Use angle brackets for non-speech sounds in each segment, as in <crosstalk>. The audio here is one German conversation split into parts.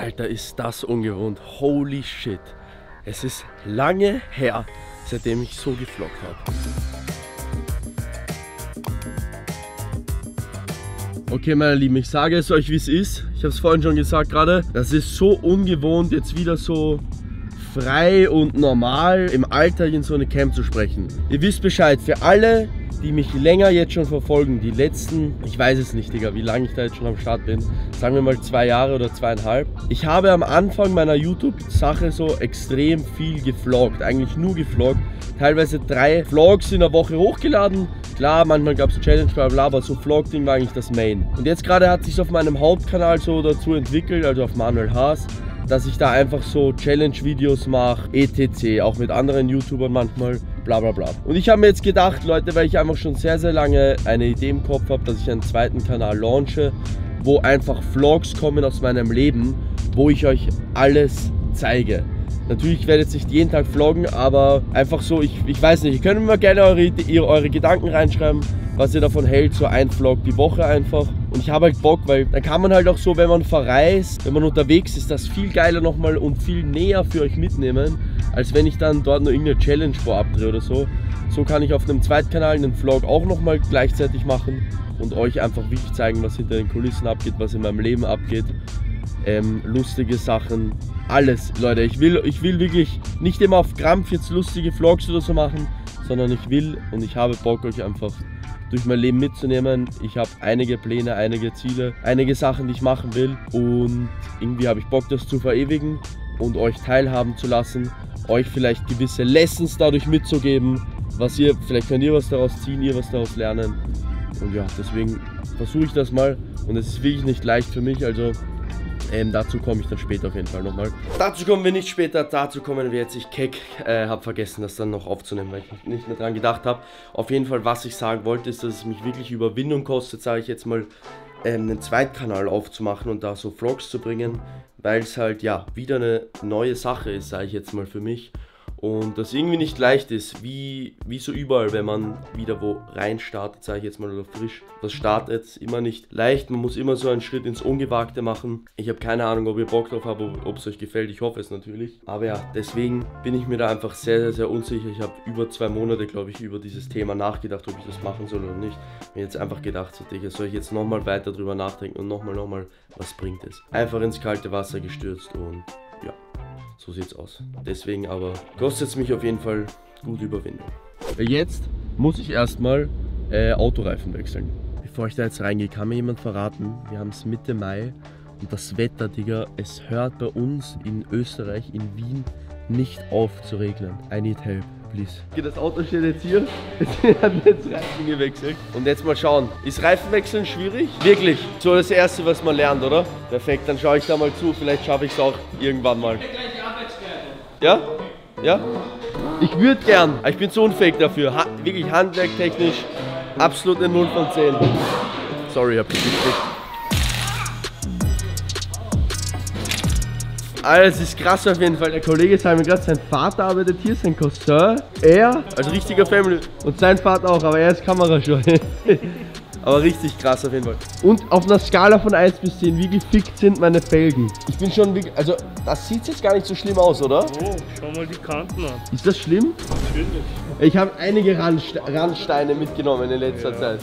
Alter, ist das ungewohnt. Holy shit. Es ist lange her, seitdem ich so gefloggt habe. Okay, meine Lieben, ich sage es euch, wie es ist. Ich habe es vorhin schon gesagt gerade. Das ist so ungewohnt, jetzt wieder so frei und normal im Alltag in so eine Camp zu sprechen. Ihr wisst Bescheid, für alle, die mich länger jetzt schon verfolgen, die letzten, ich weiß es nicht, Digga, wie lange ich da jetzt schon am Start bin, sagen wir mal zwei Jahre oder zweieinhalb. Ich habe am Anfang meiner YouTube-Sache so extrem viel gefloggt, eigentlich nur gefloggt. Teilweise drei Vlogs in der Woche hochgeladen. Klar, manchmal gab es Challenge, bla bla, aber so Vlog-Ding war eigentlich das Main. Und jetzt gerade hat sich auf meinem Hauptkanal so dazu entwickelt, also auf Manuel Haas, dass ich da einfach so Challenge-Videos mache, etc., auch mit anderen YouTubern manchmal, bla bla bla. Und ich habe mir jetzt gedacht, Leute, weil ich einfach schon sehr, sehr lange eine Idee im Kopf habe, dass ich einen zweiten Kanal launche, wo einfach Vlogs kommen aus meinem Leben, wo ich euch alles zeige. Natürlich werde ich nicht jeden Tag vloggen, aber einfach so, ich, ich weiß nicht, ihr könnt mir gerne eure, eure Gedanken reinschreiben, was ihr davon hält, so ein Vlog die Woche einfach. Und ich habe halt Bock, weil dann kann man halt auch so, wenn man verreist, wenn man unterwegs ist, das viel geiler nochmal und viel näher für euch mitnehmen, als wenn ich dann dort nur irgendeine Challenge vorab drehe oder so. So kann ich auf einem Zweitkanal einen Vlog auch nochmal gleichzeitig machen und euch einfach wirklich zeigen, was hinter den Kulissen abgeht, was in meinem Leben abgeht. Ähm, lustige Sachen, alles, Leute. Ich will, ich will wirklich nicht immer auf Krampf jetzt lustige Vlogs oder so machen, sondern ich will und ich habe Bock, euch einfach durch mein Leben mitzunehmen. Ich habe einige Pläne, einige Ziele, einige Sachen, die ich machen will und irgendwie habe ich Bock, das zu verewigen und euch teilhaben zu lassen, euch vielleicht gewisse Lessons dadurch mitzugeben, was ihr, vielleicht könnt ihr was daraus ziehen, ihr was daraus lernen und ja, deswegen versuche ich das mal und es ist wirklich nicht leicht für mich, also ähm, dazu komme ich dann später auf jeden Fall nochmal. Dazu kommen wir nicht später, dazu kommen wir jetzt. Ich keck, äh, habe vergessen, das dann noch aufzunehmen, weil ich nicht mehr dran gedacht habe. Auf jeden Fall, was ich sagen wollte, ist, dass es mich wirklich Überwindung kostet, sage ich jetzt mal, ähm, einen Zweitkanal aufzumachen und da so Vlogs zu bringen, weil es halt, ja, wieder eine neue Sache ist, sage ich jetzt mal für mich und das irgendwie nicht leicht ist, wie, wie so überall, wenn man wieder wo rein startet, sage ich jetzt mal, oder frisch das startet, immer nicht leicht, man muss immer so einen Schritt ins Ungewagte machen. Ich habe keine Ahnung, ob ihr Bock drauf habt, ob es euch gefällt, ich hoffe es natürlich. Aber ja, deswegen bin ich mir da einfach sehr, sehr, sehr unsicher. Ich habe über zwei Monate, glaube ich, über dieses Thema nachgedacht, ob ich das machen soll oder nicht. Mir jetzt einfach gedacht, so, Digga, soll ich jetzt nochmal weiter drüber nachdenken und nochmal, nochmal, was bringt es? Einfach ins kalte Wasser gestürzt und. So sieht's aus. Deswegen aber kostet es mich auf jeden Fall gute Überwindung. Jetzt muss ich erstmal äh, Autoreifen wechseln. Bevor ich da jetzt reingehe, kann mir jemand verraten, wir haben es Mitte Mai und das Wetter, Digga, es hört bei uns in Österreich, in Wien, nicht auf zu regnen. I need help, please. Das Auto steht jetzt hier, <laughs> es hat jetzt Reifen gewechselt. Und jetzt mal schauen, ist Reifenwechseln schwierig? Wirklich, so das Erste, was man lernt, oder? Perfekt, dann schaue ich da mal zu, vielleicht schaffe ich es auch irgendwann mal. Ja? Ja? Ich würde gern, aber ich bin zu unfähig dafür. Ha wirklich handwerktechnisch absolut eine 0 von 10. Sorry, hab ich gekriegt. Alter, das ist krass auf jeden Fall. Der Kollege sagt mir gerade, sein Vater arbeitet hier, sein Cousin, er als richtiger Family und sein Vater auch, aber er ist Kamerascheu. <laughs> Aber richtig krass auf jeden Fall. Und auf einer Skala von 1 bis 10, wie gefickt sind meine Felgen? Ich bin schon, wie, also das sieht jetzt gar nicht so schlimm aus, oder? Oh, schau mal die Kanten an. Ist das schlimm? Natürlich. Ich habe einige Randste Randsteine mitgenommen in letzter ja. Zeit.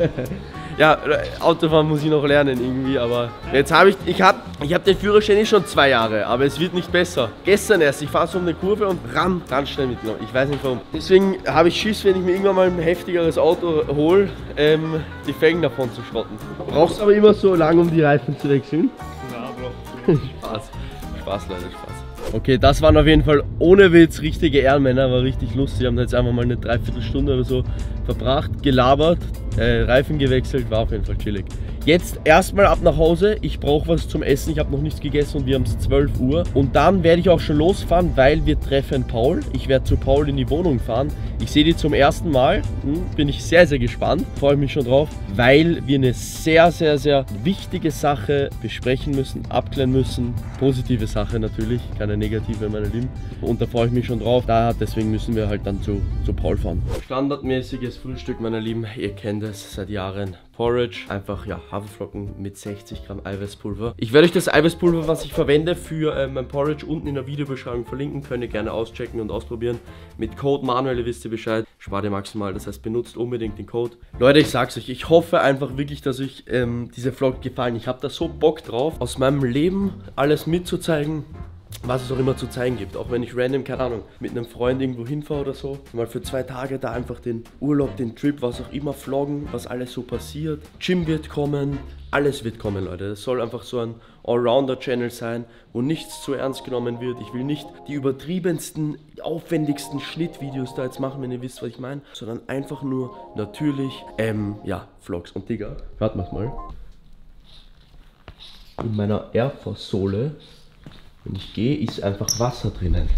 <laughs> ja, Autofahren muss ich noch lernen irgendwie, aber jetzt habe ich, ich habe ich hab den Führerschein eh schon zwei Jahre, aber es wird nicht besser. Gestern erst, ich fahre so um eine Kurve und ram, Randstein mitgenommen. Ich weiß nicht warum. Deswegen habe ich Schiss, wenn ich mir irgendwann mal ein heftigeres Auto hole, ähm, die Felgen davon zu schrotten. Brauchst aber immer so lange, um die Reifen zu wechseln? Na, brauchst du. <laughs> Spaß. Spaß, Leute, Spaß. Okay, das waren auf jeden Fall ohne Witz richtige Ehrenmänner, war richtig lustig. Wir haben jetzt einfach mal eine Dreiviertelstunde oder so verbracht, gelabert, äh, Reifen gewechselt, war auf jeden Fall chillig. Jetzt erstmal ab nach Hause. Ich brauche was zum Essen. Ich habe noch nichts gegessen und wir haben es 12 Uhr. Und dann werde ich auch schon losfahren, weil wir treffen Paul. Ich werde zu Paul in die Wohnung fahren. Ich sehe die zum ersten Mal. Hm, bin ich sehr, sehr gespannt. Freue mich schon drauf, weil wir eine sehr, sehr, sehr wichtige Sache besprechen müssen, abklären müssen. Positive Sache natürlich, keine negative, meine Lieben. Und da freue ich mich schon drauf. Daher, deswegen müssen wir halt dann zu, zu Paul fahren. Standardmäßiges Frühstück, meine Lieben. Ihr kennt es seit Jahren. Porridge. Einfach, ja, Haferflocken mit 60 Gramm Eiweißpulver. Ich werde euch das Eiweißpulver, was ich verwende für äh, mein Porridge, unten in der Videobeschreibung verlinken. Könnt ihr gerne auschecken und ausprobieren. Mit Code Manuel, wisst ihr Bescheid. Spart ihr maximal, das heißt, benutzt unbedingt den Code. Leute, ich sag's euch, ich hoffe einfach wirklich, dass euch ähm, diese Vlog gefallen. Ich habe da so Bock drauf, aus meinem Leben alles mitzuzeigen was es auch immer zu zeigen gibt. Auch wenn ich random, keine Ahnung, mit einem Freund irgendwo hinfahre oder so. Mal für zwei Tage da einfach den Urlaub, den Trip, was auch immer vloggen, was alles so passiert. Jim wird kommen, alles wird kommen, Leute. Das soll einfach so ein Allrounder-Channel sein, wo nichts zu ernst genommen wird. Ich will nicht die übertriebensten, aufwendigsten Schnittvideos da jetzt machen, wenn ihr wisst, was ich meine, sondern einfach nur natürlich, ähm, ja, Vlogs. Und Digga, hört mal. In meiner Air Force Sohle wenn ich gehe, ist einfach Wasser drinnen.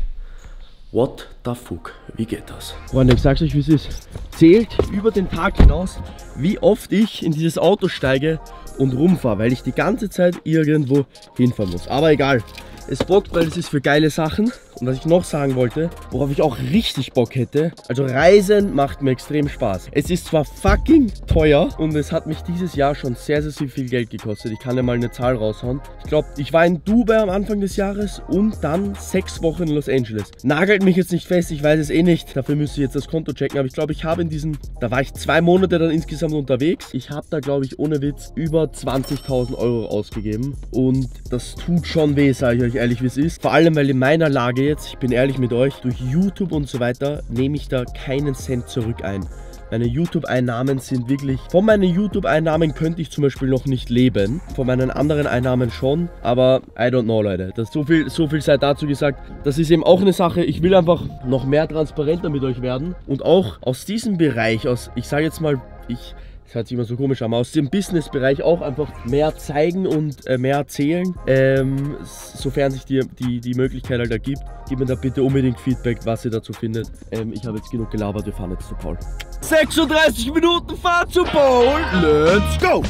What the fuck? Wie geht das? Freunde, ich sag's euch, wie es ist. Zählt über den Tag hinaus, wie oft ich in dieses Auto steige und rumfahre, weil ich die ganze Zeit irgendwo hinfahren muss. Aber egal, es bockt, weil es ist für geile Sachen. Und was ich noch sagen wollte, worauf ich auch richtig Bock hätte, also Reisen macht mir extrem Spaß. Es ist zwar fucking teuer und es hat mich dieses Jahr schon sehr, sehr, sehr viel Geld gekostet. Ich kann ja mal eine Zahl raushauen. Ich glaube, ich war in Dubai am Anfang des Jahres und dann sechs Wochen in Los Angeles. Nagelt mich jetzt nicht fest, ich weiß es eh nicht. Dafür müsste ich jetzt das Konto checken. Aber ich glaube, ich habe in diesen, da war ich zwei Monate dann insgesamt unterwegs. Ich habe da, glaube ich, ohne Witz über 20.000 Euro ausgegeben. Und das tut schon weh, sage ich euch ehrlich, wie es ist. Vor allem, weil in meiner Lage jetzt, ich bin ehrlich mit euch, durch YouTube und so weiter nehme ich da keinen Cent zurück ein. Meine YouTube-Einnahmen sind wirklich... Von meinen YouTube-Einnahmen könnte ich zum Beispiel noch nicht leben. Von meinen anderen Einnahmen schon. Aber I don't know, Leute. Das so viel, so viel sei dazu gesagt. Das ist eben auch eine Sache. Ich will einfach noch mehr transparenter mit euch werden. Und auch aus diesem Bereich, aus, ich sage jetzt mal, ich das hört sich immer so komisch an, aus dem Business-Bereich auch einfach mehr zeigen und äh, mehr erzählen, ähm, sofern sich die, die, die Möglichkeit halt ergibt. Gib mir da bitte unbedingt Feedback, was ihr dazu findet. Ähm, ich habe jetzt genug gelabert, wir fahren jetzt zu Paul. 36 Minuten Fahrt zu Paul, let's go!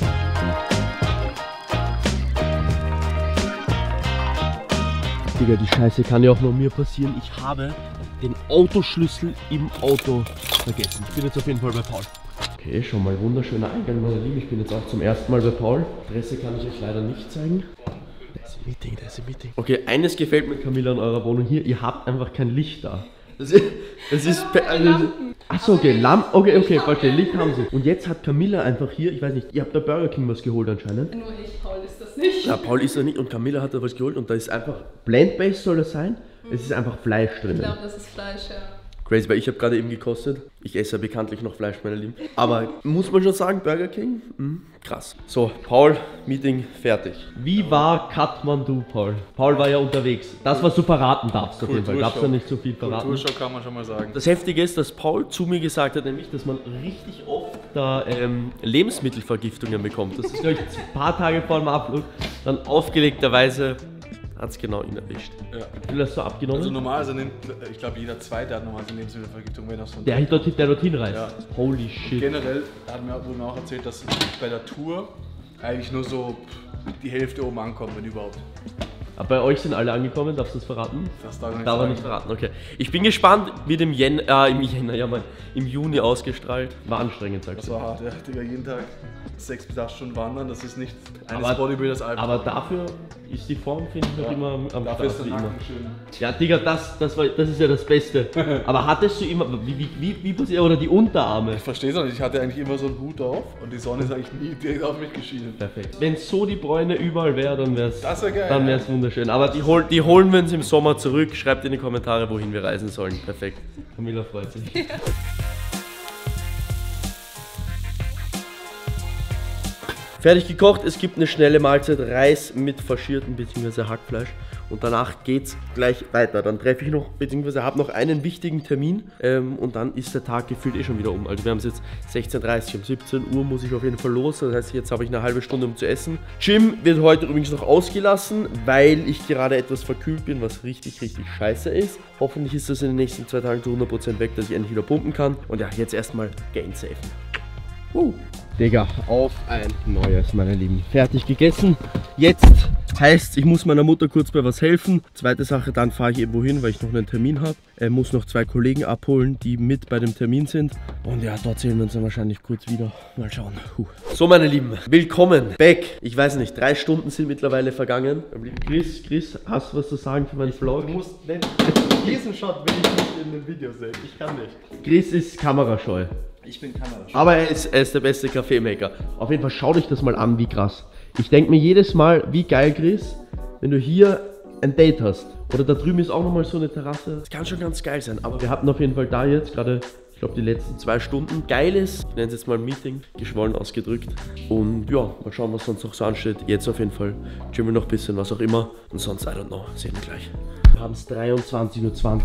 Digga, die Scheiße kann ja auch nur mir passieren. Ich habe den Autoschlüssel im Auto vergessen. Ich bin jetzt auf jeden Fall bei Paul. Okay, schon mal wunderschöner Eingang, meine Lieben. Ich bin jetzt auch zum ersten Mal bei Paul. Adresse kann ich euch leider nicht zeigen. Da ist ein Meeting, da ist ein Meeting. Okay, eines gefällt mir, Camilla, an eurer Wohnung hier. Ihr habt einfach kein Licht da. Das ist, das ist also, Achso, okay, Lamp, okay, okay, okay, Licht haben sie. Und jetzt hat Camilla einfach hier, ich weiß nicht, ihr habt da Burger King was geholt anscheinend. Nur ich, Paul ist das nicht. Ja, Paul ist da nicht und Camilla hat da was geholt und da ist einfach, Plant-Based soll das sein? Es ist einfach Fleisch drin. Ich glaube, das ist Fleisch, ja. Crazy, weil ich habe gerade eben gekostet. Ich esse ja bekanntlich noch Fleisch, meine Lieben. Aber muss man schon sagen, Burger King? Mhm, krass. So, Paul, Meeting fertig. Wie war Kathmandu, Paul? Paul war ja unterwegs. Das, was du verraten darfst, auf jeden Fall. Darfst du nicht so viel verraten. Kulturschock kann man schon mal sagen. Das Heftige ist, dass Paul zu mir gesagt hat, nämlich, dass man richtig oft da ähm, Lebensmittelvergiftungen bekommt. Das ist, glaube ich, ein paar Tage vor dem Abflug. Dann aufgelegterweise hat es genau ihn erwischt. Ja. Wie viel hast du abgenommen? Also normalerweise nimmt, ich glaube jeder Zweite hat normalerweise Lebensmittelvergiftung, wenn das so der, dort, der dorthin reist. Ja. Holy shit. Generell hat mir, wurde mir auch erzählt, dass bei der Tour eigentlich nur so die Hälfte oben ankommt, wenn überhaupt. Aber bei euch sind alle angekommen, darfst du das verraten? Das darf ich nicht Darf er sagen. nicht verraten, okay. Ich bin gespannt, wird im Jänner, äh, im Jänner, ja Mann, im Juni ausgestrahlt. War anstrengend, sagst Das du. war hart, ja. Digga, jeden Tag sechs bis acht Stunden wandern, das ist nicht eines Aber- Bodybuilders Album. Aber dafür ist die Form, finde ich, noch immer am- ist der wie immer. Schön. Ja, Digga, das, das, war, das ist ja das Beste. <laughs> Aber hattest du immer, wie, wie, wie, wie passiert, oder die Unterarme? Ich verstehe es auch nicht, ich hatte eigentlich immer so einen Hut auf und die Sonne ist eigentlich nie direkt auf mich geschienen. Perfekt. Wenn so die Bräune überall wäre, dann wäre es Das wär geil, dann ja. wär's wunderschön. Aber die, hol, die holen wir uns im Sommer zurück. Schreibt in die Kommentare, wohin wir reisen sollen. Perfekt. Camilla freut sich. <laughs> Fertig gekocht, es gibt eine schnelle Mahlzeit, Reis mit faschierten bzw. Hackfleisch und danach geht's gleich weiter. Dann treffe ich noch bzw. habe noch einen wichtigen Termin ähm, und dann ist der Tag gefühlt eh schon wieder um. Also wir haben es jetzt 16.30 Uhr, um 17 Uhr muss ich auf jeden Fall los, das heißt jetzt habe ich eine halbe Stunde um zu essen. Gym wird heute übrigens noch ausgelassen, weil ich gerade etwas verkühlt bin, was richtig, richtig scheiße ist. Hoffentlich ist das in den nächsten zwei Tagen zu 100% weg, dass ich endlich wieder pumpen kann. Und ja, jetzt erstmal Gain safen. Uh. Digga, auf ein neues, meine Lieben. Fertig gegessen. Jetzt heißt, ich muss meiner Mutter kurz bei was helfen. Zweite Sache, dann fahre ich irgendwo hin, weil ich noch einen Termin habe. Er muss noch zwei Kollegen abholen, die mit bei dem Termin sind. Und ja, dort sehen wir uns dann wahrscheinlich kurz wieder. Mal schauen. Huh. So, meine Lieben, willkommen back. Ich weiß nicht, drei Stunden sind mittlerweile vergangen. Chris, Chris, hast du was zu sagen für meinen Vlog? Du musst, nein, diesen Shot will ich nicht in dem Video sehen. Ich kann nicht. Chris ist kamerascheu. Ich bin Kamera. Aber er ist, er ist der beste Kaffeemaker. Auf jeden Fall schau dich das mal an, wie krass. Ich denke mir jedes Mal, wie geil, Chris, wenn du hier ein Date hast. Oder da drüben ist auch nochmal so eine Terrasse. Das kann schon ganz geil sein. Aber wir hatten auf jeden Fall da jetzt gerade, ich glaube, die letzten zwei Stunden geiles, ich nenne es jetzt mal Meeting, geschwollen ausgedrückt. Und ja, mal schauen, was sonst noch so ansteht. Jetzt auf jeden Fall chillen wir noch ein bisschen, was auch immer. Und sonst, I don't know, sehen wir gleich. Wir haben es 23.20 Uhr.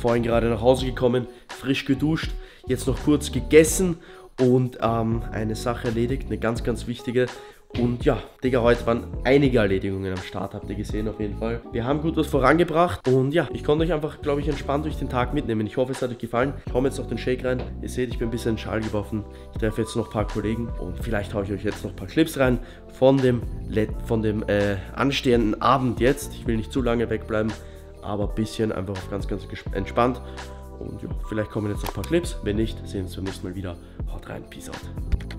Vorhin gerade nach Hause gekommen, frisch geduscht, jetzt noch kurz gegessen und ähm, eine Sache erledigt, eine ganz, ganz wichtige. Und ja, Digga, heute waren einige Erledigungen am Start, habt ihr gesehen auf jeden Fall. Wir haben gut was vorangebracht und ja, ich konnte euch einfach, glaube ich, entspannt durch den Tag mitnehmen. Ich hoffe, es hat euch gefallen. Ich mir jetzt noch den Shake rein. Ihr seht, ich bin ein bisschen in Schal geworfen. Ich treffe jetzt noch ein paar Kollegen und vielleicht haue ich euch jetzt noch ein paar Clips rein von dem, von dem äh, anstehenden Abend jetzt. Ich will nicht zu lange wegbleiben, aber ein bisschen einfach auf ganz, ganz entspannt. Und ja, vielleicht kommen jetzt noch ein paar Clips. Wenn nicht, sehen wir uns beim nächsten Mal wieder. Haut rein, peace out.